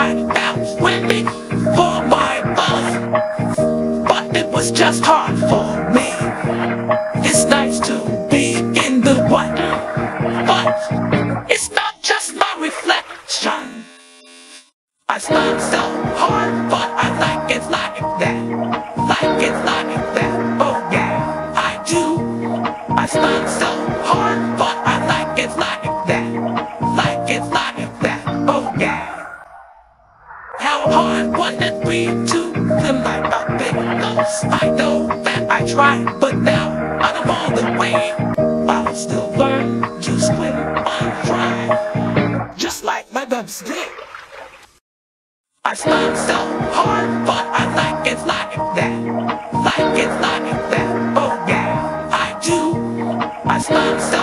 cried out weeping for my mother But it was just hard for me. It's nice to be in the white But it's not just my reflection. I stuck so hard but I like it like that. Like it like that, oh yeah I do. I stuck so hard hard would it be to live like a big loss? I know that I tried, but now of all the way, I'll still learn to swim on dry. Just like my bumps did. I start so hard, but I like it like that. Like it like that. Oh yeah, I do. I start so